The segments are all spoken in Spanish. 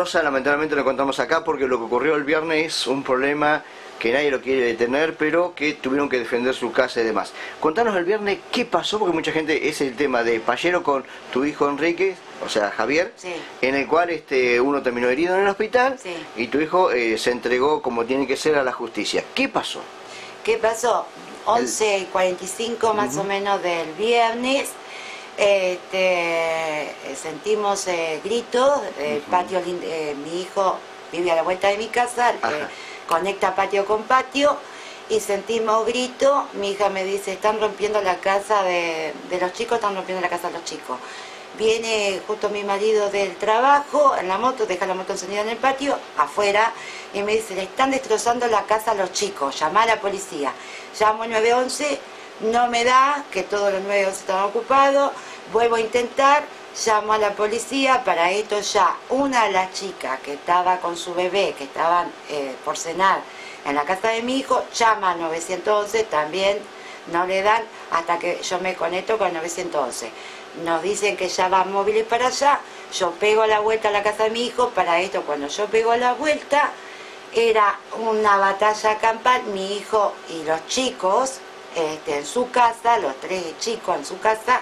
Rosa, lamentablemente lo encontramos acá porque lo que ocurrió el viernes es un problema que nadie lo quiere detener, pero que tuvieron que defender su casa y demás. Contanos el viernes qué pasó, porque mucha gente es el tema de Payero con tu hijo Enrique, o sea, Javier, en el cual este uno terminó herido en el hospital y tu hijo eh, se entregó como tiene que ser a la justicia. ¿Qué pasó? ¿Qué pasó? 11.45 más o menos del viernes. Este, sentimos eh, gritos, el patio, eh, mi hijo vive a la vuelta de mi casa, conecta patio con patio y sentimos grito, mi hija me dice, están rompiendo la casa de, los chicos, están rompiendo la casa de los chicos. Viene justo mi marido del trabajo en la moto, deja la moto encendida en el patio, afuera, y me dice, le están destrozando la casa a los chicos, llama a la policía. Llamo 911, no me da, que todos los 911 estaban ocupados, vuelvo a intentar, llamo a la policía, para esto ya una de las chicas que estaba con su bebé, que estaban eh, por cenar en la casa de mi hijo, llama al 911, también no le dan hasta que yo me conecto con el 911. Nos dicen que ya van móviles para allá, yo pego la vuelta a la casa de mi hijo, para esto cuando yo pego la vuelta era una batalla campal, mi hijo y los chicos este, en su casa, los tres chicos en su casa,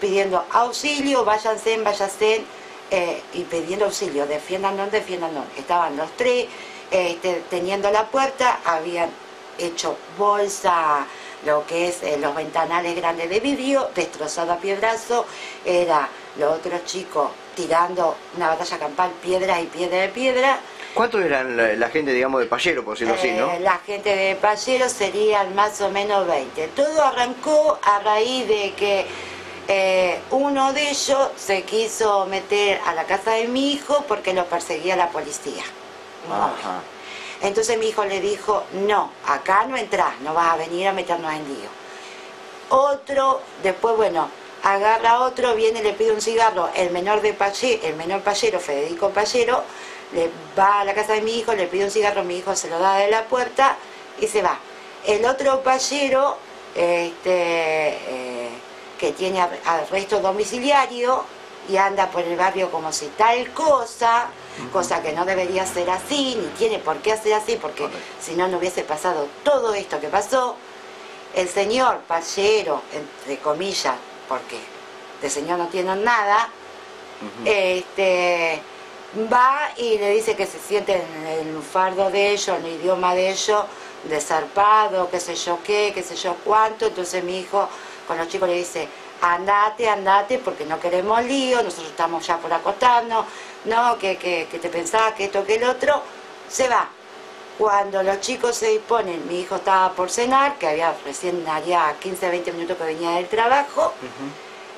pidiendo auxilio, váyanse, váyanse, eh, y pidiendo auxilio, defiéndanos, defiéndanos. Estaban los tres este, teniendo la puerta, habían hecho bolsa, lo que es eh, los ventanales grandes de vidrio, destrozado a piedrazo, era los otros chicos tirando una batalla campal, piedra y piedra y piedra, ¿Cuántos eran la, gente, digamos, de Payero, por decirlo así, no? Eh, la gente de Payero serían más o menos 20. Todo arrancó a raíz de que eh, uno de ellos se quiso meter a la casa de mi hijo porque lo perseguía la policía. Entonces mi hijo le dijo, no, acá no entras, no vas a venir a meternos en lío. Otro, después, bueno, agarra otro, viene le pide un cigarro, el menor de Payero, el menor Payero, Federico Payero, le va a la casa de mi hijo, le pide un cigarro, mi hijo se lo da de la puerta y se va. El otro payero, este, eh, que tiene arresto domiciliario y anda por el barrio como si tal cosa, cosa que no debería ser así, ni tiene por qué hacer así, porque si no, no hubiese pasado todo esto que pasó. El señor payero, entre comillas, porque de señor no tiene nada, este va y le dice que se siente en el fardo de ellos, en el idioma de ellos, desarpado, qué sé yo qué, qué sé yo cuánto. Entonces mi hijo con los chicos le dice, andate, andate, porque no queremos lío, nosotros estamos ya por acotarnos, no, que, que, que te pensaba que esto, que el otro, se va. Cuando los chicos se disponen, mi hijo estaba por cenar, que había recién haría 15, 20 minutos que venía del trabajo,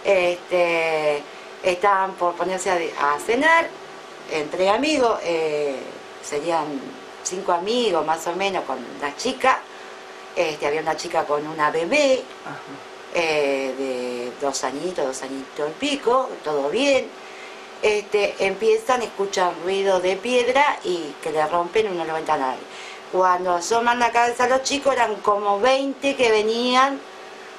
este, estaban por ponerse a cenar, entre amigos, eh, serían cinco amigos más o menos con la chica, este, había una chica con una bebé eh, de dos añitos, dos añitos y pico, todo bien. Este, empiezan, escuchan ruido de piedra y que le rompen los ventanales. Cuando asoman la cabeza los chicos eran como 20 que venían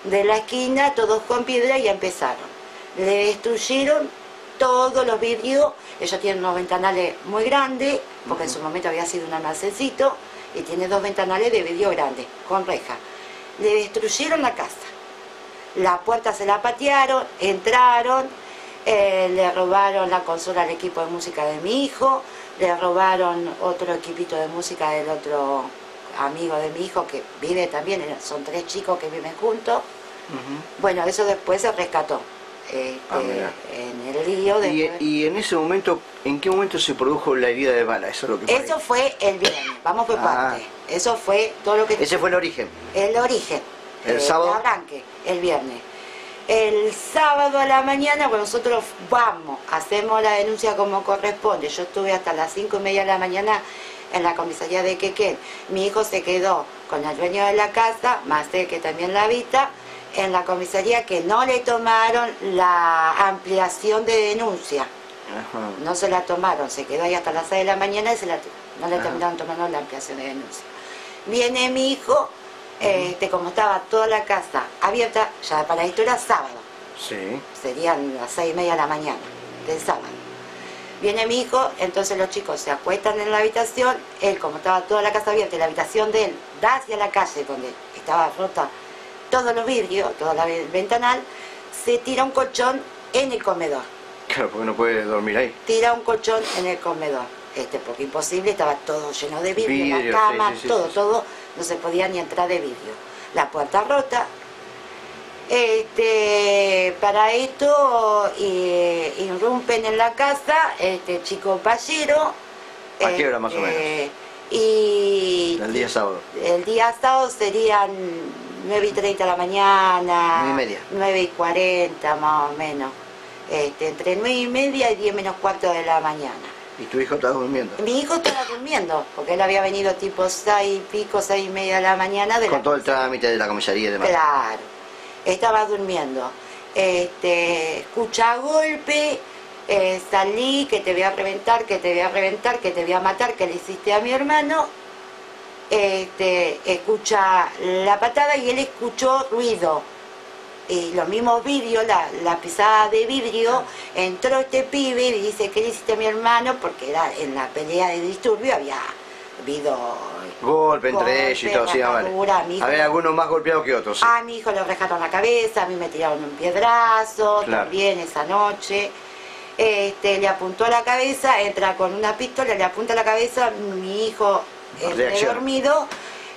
de la esquina, todos con piedra y empezaron. Le destruyeron todos los vidrios, ellos tienen unos ventanales muy grandes, porque en su momento había sido un almacencito, y tiene dos ventanales de vidrio grandes, con reja. Le destruyeron la casa. La puerta se la patearon, entraron, eh, le robaron la consola al equipo de música de mi hijo, le robaron otro equipito de música del otro amigo de mi hijo que vive también, son tres chicos que viven juntos. Bueno, eso después se rescató. Este, ah, en el lío. De... ¿Y, en ese momento, en qué momento se produjo la herida de bala? Eso, lo que Eso fue el viernes, vamos por ah. parte. Eso fue todo lo que... Ese fue el origen. El origen. El sábado. El arranque, el viernes. El sábado a la mañana, cuando nosotros vamos, hacemos la denuncia como corresponde. Yo estuve hasta las cinco y media de la mañana en la comisaría de Quequén. Mi hijo se quedó con el dueño de la casa, más él que también la habita, en la comisaría que no le tomaron la ampliación de denuncia. No se la tomaron, se quedó ahí hasta las 6 de la mañana y se la, no le terminaron tomando la ampliación de denuncia. Viene mi hijo, este, como estaba toda la casa abierta, ya para esto era sábado. Sí. Serían las seis y media de la mañana del sábado. Viene mi hijo, entonces los chicos se acuestan en la habitación, él como estaba toda la casa abierta, la habitación de él da hacia la calle donde estaba rota todos los vidrios, toda la ventanal, se tira un colchón en el comedor. Claro, porque no puede dormir ahí. Tira un colchón en el comedor. Este, porque imposible, estaba todo lleno de vidrio, la cama, todo, todo, no se podía ni entrar de vidrio. La puerta rota. Este, para esto eh, irrumpen en la casa este chico payero. ¿A qué hora más o menos? Eh, y el día sábado. El día sábado serían 9 y 30 de la mañana. 9 y media. 9 y 40 más o menos. Este, entre 9 y media y 10 menos cuarto de la mañana. ¿Y tu hijo estaba durmiendo? Mi hijo estaba durmiendo, porque él había venido tipo 6 y pico, 6 y media de la mañana. De Con todo el trámite de la comisaría y demás. Claro, estaba durmiendo. Este, escucha golpe, eh, salí, que te voy a reventar, que te voy a reventar, que te voy a matar, que le hiciste a mi hermano. Este, escucha la patada y él escuchó ruido y los mismos vidrios, la, pisada de vidrio, entró este pibe y dice, ¿qué le hiciste a mi hermano? Porque era, en la pelea de disturbio había habido... Golpe entre ellos y todo, sí, vale. Había algunos más golpeados que otros. A mi hijo le rejaron la cabeza, a mí me tiraron un piedrazo, también esa noche. Este, le apuntó a la cabeza, entra con una pistola, le apunta a la cabeza, mi hijo entre dormido,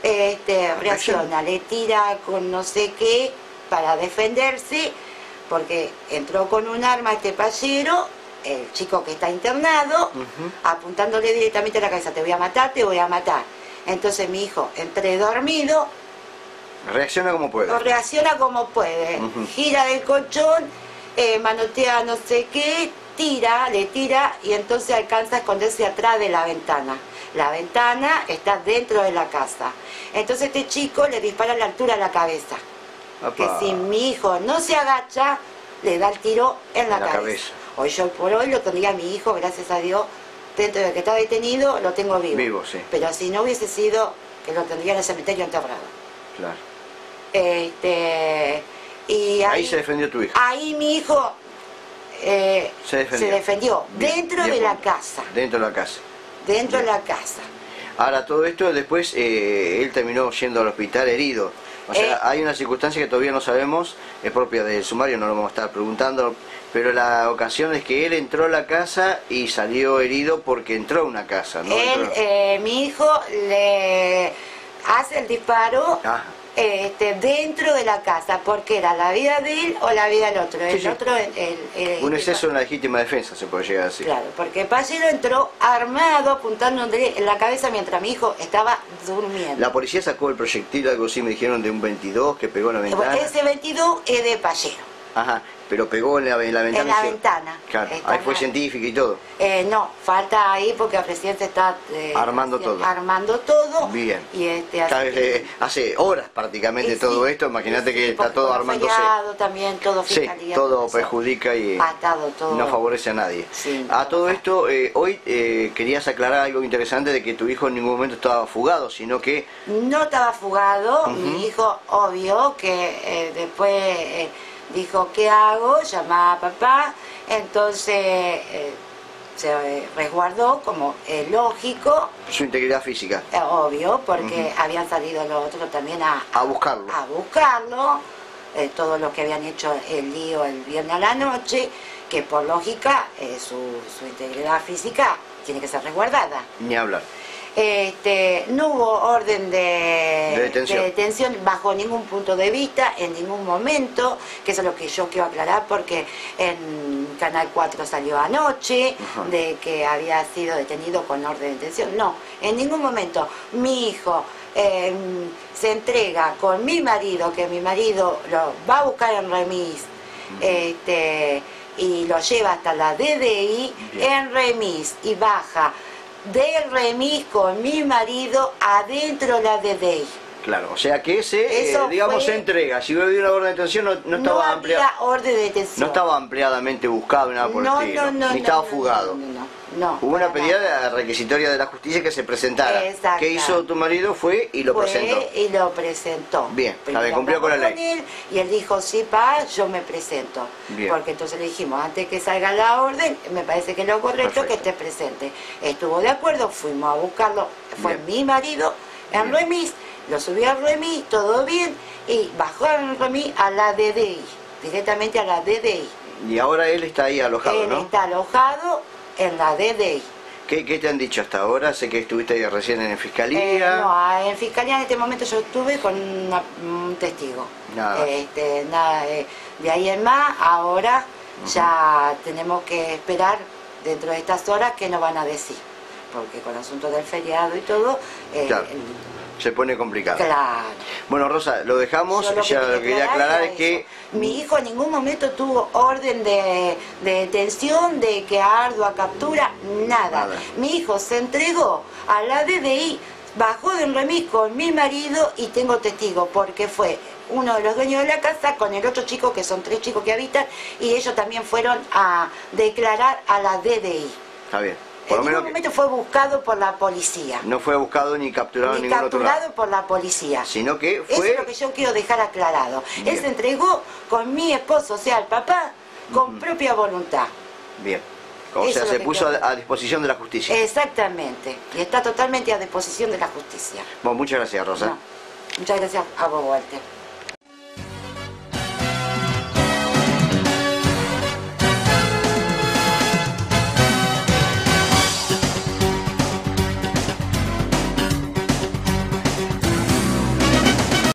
este, reacciona, le tira con no sé qué, para defenderse, porque entró con un arma este payero, el chico que está internado, apuntándole directamente a la cabeza, te voy a matar, te voy a matar. Entonces mi hijo, entre dormido, reacciona como puede. Reacciona como puede, gira del colchón, eh, manotea no sé qué, tira, le tira y entonces alcanza a esconderse atrás de la ventana. La ventana está dentro de la casa. Entonces este chico le dispara a la altura de la cabeza que si mi hijo no se agacha, le da el tiro en la, cabeza. Hoy yo por hoy lo tendría mi hijo, gracias a Dios, dentro de que está detenido, lo tengo vivo. Vivo, sí. Pero si no hubiese sido, que lo tendría en el cementerio enterrado. Claro. Este, y ahí, se defendió tu hijo. Ahí mi hijo eh, se defendió, dentro de la casa. Dentro de la casa. Dentro de la casa. Ahora, todo esto después, eh, él terminó yendo al hospital herido. O sea, eh, hay una circunstancia que todavía no sabemos, es propia del sumario, no lo vamos a estar preguntando, pero la ocasión es que él entró a la casa y salió herido porque entró a una casa, ¿no? Él, eh, mi hijo le hace el disparo. Este, dentro de la casa, porque era la vida de él o la vida del otro. El otro Un exceso en la legítima defensa se puede llegar a decir. Claro, porque Pallero entró armado apuntando en la cabeza mientras mi hijo estaba durmiendo. La policía sacó el proyectil, algo así me dijeron, de un 22 que pegó en la ventana. Ese 22 es de Pallero. Ajá, pero pegó en la, ventana. En la ventana. Claro, ahí fue científico y todo. Eh, no, falta ahí porque el presidente está... Eh, armando todo. Armando todo. Bien. Y este, hace, hace horas prácticamente todo esto, imagínate que está todo armándose. también, todo Sí, todo perjudica y no favorece a nadie. a todo esto, eh, hoy querías aclarar algo interesante de que tu hijo en ningún momento estaba fugado, sino que... No estaba fugado, mi hijo obvio que después dijo, ¿qué hago? Llamaba a papá, entonces eh, se resguardó como es lógico. Su integridad física. Eh, obvio, porque habían salido los otros también a, a buscarlo. A buscarlo, eh, todos los que habían hecho el lío el viernes a la noche, que por lógica su, su integridad física tiene que ser resguardada. Ni hablar. Este, no hubo orden de, detención. bajo ningún punto de vista, en ningún momento, que eso es lo que yo quiero aclarar porque en Canal 4 salió anoche de que había sido detenido con orden de detención. No, en ningún momento. Mi hijo em, se entrega con mi marido, que mi marido lo va a buscar en remis. Este, y lo lleva hasta la DDI en remis y baja del remis con mi marido adentro la de Claro, o sea que ese, eh, digamos, fue- se entrega. Si hubiera habido una orden de detención, no, no estaba amplia, orden de detención. no estaba ampliadamente buscado nada por no, el estilo, no, no, ni no, estaba no, fugado. No, no, no, no, Hubo una pedida nada. de requisitoria de la justicia que se presentara. Exacto. ¿Qué hizo tu marido? Fue y lo Fue presentó. y lo presentó. Bien, está bien, cumplió con la ley. él, y él dijo, sí, pa, yo me presento. Bien. Porque entonces le dijimos, antes que salga la orden, me parece que es lo correcto que Perfecto. esté presente. Estuvo de acuerdo, fuimos a buscarlo, fue Bien. mi marido remis, lo subí al remis, todo bien, y bajó el remis a la DDI, directamente a la DDI. Y ahora él está ahí alojado, él ¿no? está alojado en la DDI. ¿Qué, qué te han dicho hasta ahora? Sé que estuviste ahí recién en Eh, fiscalía. no, ah, en fiscalía en este momento yo estuve con una- un testigo. Nada. Este, nada, eh, de ahí en más, ahora ya tenemos que esperar dentro de estas horas qué nos van a decir. Porque con el asunto del feriado y todo, eh, Claro. Se pone complicado. claro. Bueno, Rosa, lo dejamos. Yo lo que ya lo quería que quería aclarar es que. Mi hijo en ningún momento tuvo orden de, de detención, de que ardua captura, nada. Nada. Mi hijo se entregó a la DDI, bajó de un remis con mi marido y tengo testigo, porque fue uno de los dueños de la casa con el otro chico, que son tres chicos que habitan, y ellos también fueron a declarar a la DDI. está bien. Por en lo menos ningún que momento fue buscado por la policía, no fue buscado ni capturado en ni otro lado. capturado por la policía. Sino que Eso fue es lo que yo quiero dejar aclarado. Bien. Él se entregó con mi esposo, o sea, el papá, con propia voluntad. bien. O Eso sea, se puso a, a disposición de la justicia. Exactamente. Y está totalmente a disposición de la justicia. Bueno, muchas gracias, Rosa. No. Muchas gracias a vos, Walter.